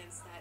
against that